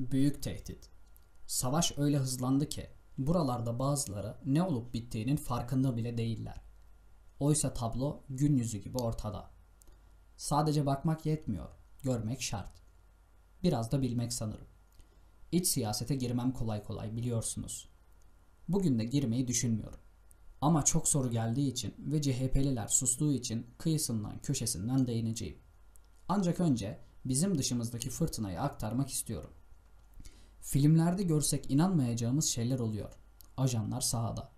Büyük tehdit. Savaş öyle hızlandı ki buralarda bazıları ne olup bittiğinin farkında bile değiller. Oysa tablo gün yüzü gibi ortada. Sadece bakmak yetmiyor, görmek şart. Biraz da bilmek sanırım. İç siyasete girmem kolay kolay biliyorsunuz. Bugün de girmeyi düşünmüyorum. Ama çok soru geldiği için ve CHP'liler sustuğu için kıyısından köşesinden değineceğim. Ancak önce bizim dışımızdaki fırtınayı aktarmak istiyorum. Filmlerde görsek inanmayacağımız şeyler oluyor. Ajanlar sahada,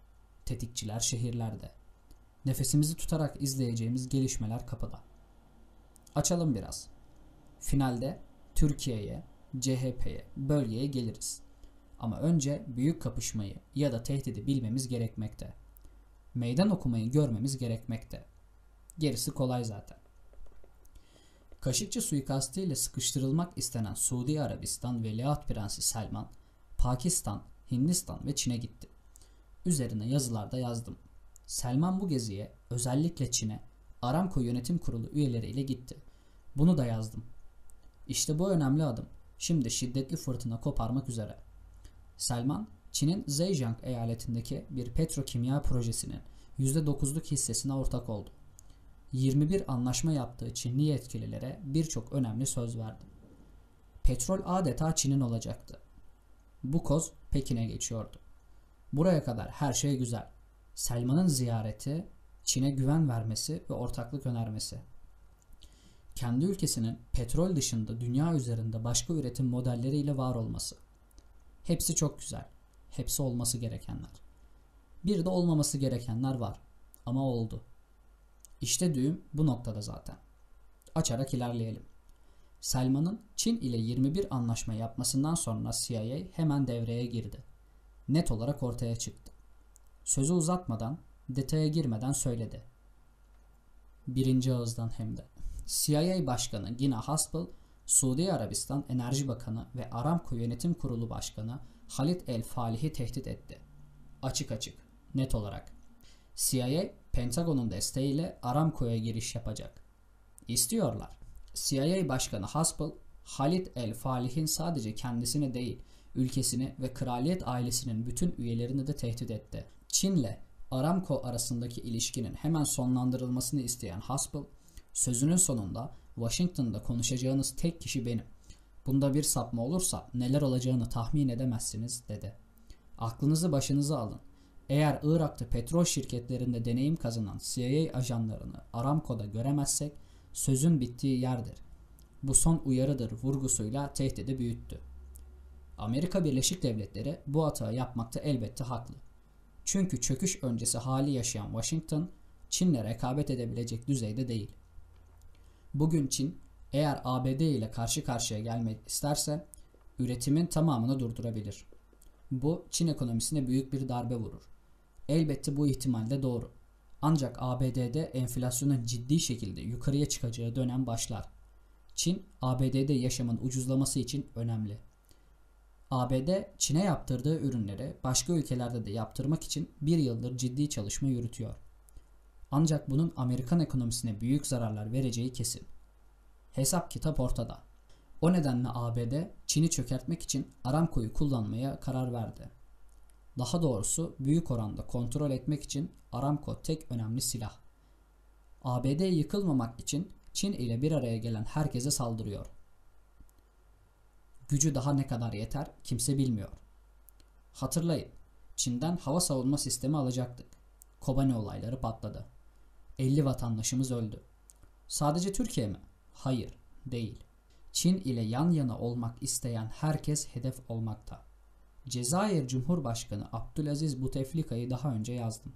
tetikçiler şehirlerde. Nefesimizi tutarak izleyeceğimiz gelişmeler kapıda. Açalım biraz. Finalde Türkiye'ye, CHP'ye, bölgeye geliriz. Ama önce büyük kapışmayı ya da tehdidi bilmemiz gerekmekte. Meydan okumayı görmemiz gerekmekte. Gerisi kolay zaten. Kaşıkçı suikastı ile sıkıştırılmak istenen Suudi Arabistan Veliaht Prensi Selman, Pakistan, Hindistan ve Çin'e gitti. Üzerine yazılarda yazdım. Selman bu geziye özellikle Çin'e Aramco Yönetim Kurulu üyeleriyle gitti. Bunu da yazdım. İşte bu önemli adım. Şimdi şiddetli fırtına koparmak üzere. Selman, Çin'in Zhejiang eyaletindeki bir petrokimya projesinin %9'luk hissesine ortak oldu. 21 anlaşma yaptığı Çinli yetkililere birçok önemli söz verdi. Petrol adeta Çin'in olacaktı. Bu koz Pekin'e geçiyordu. Buraya kadar her şey güzel. Selman'ın ziyareti, Çin'e güven vermesi ve ortaklık önermesi. Kendi ülkesinin petrol dışında dünya üzerinde başka üretim modelleriyle var olması. Hepsi çok güzel. Hepsi olması gerekenler. Bir de olmaması gerekenler var. Ama oldu. İşte düğüm bu noktada zaten. Açarak ilerleyelim. Selman'ın Çin ile 21 anlaşma yapmasından sonra CIA hemen devreye girdi. Net olarak ortaya çıktı. Sözü uzatmadan, detaya girmeden söyledi. Birinci ağızdan hem de. CIA Başkanı Gina Haspel, Suudi Arabistan Enerji Bakanı ve Aramco Yönetim Kurulu Başkanı Halit El Falih'i tehdit etti. Açık açık, net olarak. CIA, Pentagon'un desteğiyle Aramco'ya giriş yapacak. İstiyorlar. CIA Başkanı Haspel, Halit El Falih'in sadece kendisini değil, ülkesini ve kraliyet ailesinin bütün üyelerini de tehdit etti. Çin'le Aramco arasındaki ilişkinin hemen sonlandırılmasını isteyen Haspel, sözünün sonunda Washington'da konuşacağınız tek kişi benim. Bunda bir sapma olursa neler olacağını tahmin edemezsiniz dedi. Aklınızı başınıza alın. Eğer Irak'ta petrol şirketlerinde deneyim kazanan CIA ajanlarını Aramco'da göremezsek sözün bittiği yerdir. Bu son uyarıdır vurgusuyla tehdidi büyüttü. Amerika Birleşik Devletleri bu hata yapmakta elbette haklı. Çünkü çöküş öncesi hali yaşayan Washington, Çin'le rekabet edebilecek düzeyde değil. Bugün Çin eğer ABD ile karşı karşıya gelmek isterse üretimin tamamını durdurabilir. Bu Çin ekonomisine büyük bir darbe vurur. Elbette bu ihtimal de doğru. Ancak ABD'de enflasyonun ciddi şekilde yukarıya çıkacağı dönem başlar. Çin, ABD'de yaşamın ucuzlaması için önemli. ABD, Çin'e yaptırdığı ürünleri başka ülkelerde de yaptırmak için bir yıldır ciddi çalışma yürütüyor. Ancak bunun Amerikan ekonomisine büyük zararlar vereceği kesin. Hesap kitap ortada. O nedenle ABD, Çin'i çökertmek için Aramco'yu kullanmaya karar verdi. Daha doğrusu büyük oranda kontrol etmek için Aramco tek önemli silah. ABD yıkılmamak için Çin ile bir araya gelen herkese saldırıyor. Gücü daha ne kadar yeter kimse bilmiyor. Hatırlayın, Çin'den hava savunma sistemi alacaktık. Kobane olayları patladı. 50 vatandaşımız öldü. Sadece Türkiye mi? Hayır, değil. Çin ile yan yana olmak isteyen herkes hedef olmakta. Cezayir Cumhurbaşkanı Abdülaziz Buteflika'yı daha önce yazdım.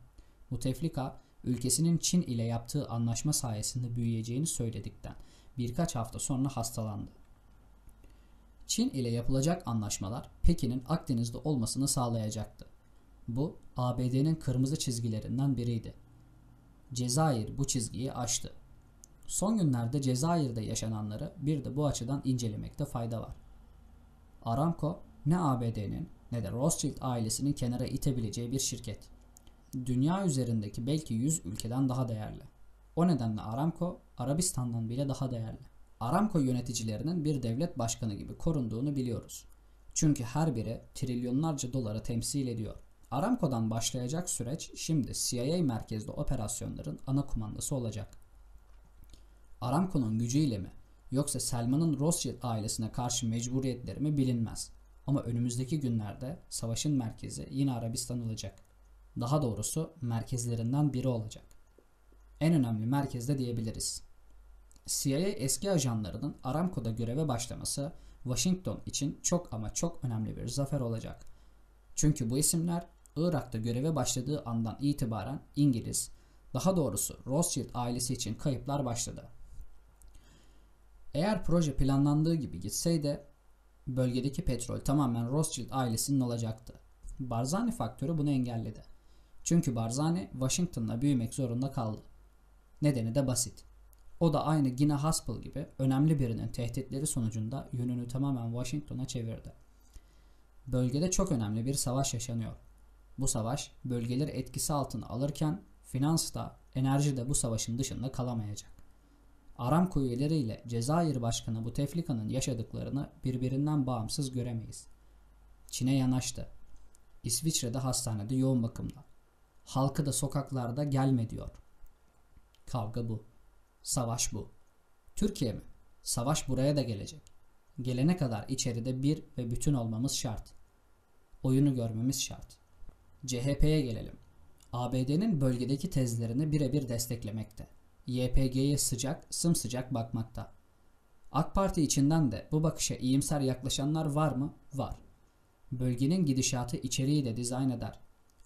Buteflika, ülkesinin Çin ile yaptığı anlaşma sayesinde büyüyeceğini söyledikten birkaç hafta sonra hastalandı. Çin ile yapılacak anlaşmalar Pekin'in Akdeniz'de olmasını sağlayacaktı. Bu ABD'nin kırmızı çizgilerinden biriydi. Cezayir bu çizgiyi aştı. Son günlerde Cezayir'de yaşananları bir de bu açıdan incelemekte fayda var. Aramco ne ABD'nin ne de Rothschild ailesinin kenara itebileceği bir şirket. Dünya üzerindeki belki 100 ülkeden daha değerli. O nedenle Aramco Arabistan'dan bile daha değerli. Aramco yöneticilerinin bir devlet başkanı gibi korunduğunu biliyoruz. Çünkü her biri trilyonlarca doları temsil ediyor. Aramco'dan başlayacak süreç şimdi CIA merkezli operasyonların ana kumandası olacak. Aramco'nun gücüyle mi yoksa Selman'ın Rothschild ailesine karşı mecburiyetleri mi bilinmez. Ama önümüzdeki günlerde savaşın merkezi yine Arabistan olacak. Daha doğrusu merkezlerinden biri olacak. En önemli merkezde diyebiliriz. CIA eski ajanlarının Aramco'da göreve başlaması Washington için çok ama çok önemli bir zafer olacak. Çünkü bu isimler Irak'ta göreve başladığı andan itibaren İngiliz, daha doğrusu Rothschild ailesi için kayıplar başladı. Eğer proje planlandığı gibi gitseydi bölgedeki petrol tamamen Rothschild ailesinin olacaktı. Barzani faktörü bunu engelledi. Çünkü Barzani Washington'la büyümek zorunda kaldı. Nedeni de basit. O da aynı Gina Haspel gibi önemli birinin tehditleri sonucunda yönünü tamamen Washington'a çevirdi. Bölgede çok önemli bir savaş yaşanıyor. Bu savaş bölgeleri etkisi altına alırken finans da enerji de bu savaşın dışında kalamayacak. Aramco üyeleriyle Cezayir Başkanı Bouteflika'nın yaşadıklarını birbirinden bağımsız göremeyiz. Çin'e yanaştı. İsviçre'de hastanede yoğun bakımda. Halkı da sokaklarda gelme diyor. Kavga bu. Savaş bu. Türkiye mi? Savaş buraya da gelecek. Gelene kadar içeride bir ve bütün olmamız şart. Oyunu görmemiz şart. CHP'ye gelelim. ABD'nin bölgedeki tezlerini birebir desteklemekte. YPG'ye sıcak, sımsıcak bakmakta. AK Parti içinden de bu bakışa iyimser yaklaşanlar var mı? Var. Bölgenin gidişatı içeriği de dizayn eder.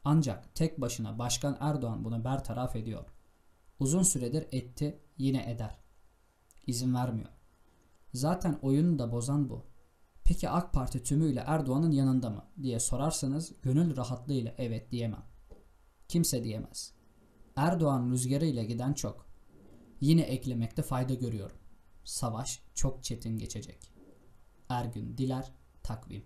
Ancak tek başına Başkan Erdoğan bunu bertaraf ediyor. Uzun süredir etti, yine eder. İzin vermiyor. Zaten oyunu da bozan bu. Peki AK Parti tümüyle Erdoğan'ın yanında mı diye sorarsanız gönül rahatlığıyla evet diyemem. Kimse diyemez. Erdoğan rüzgarıyla giden çok. Yine eklemekte fayda görüyorum. Savaş çok çetin geçecek. Ergün Diler Takvim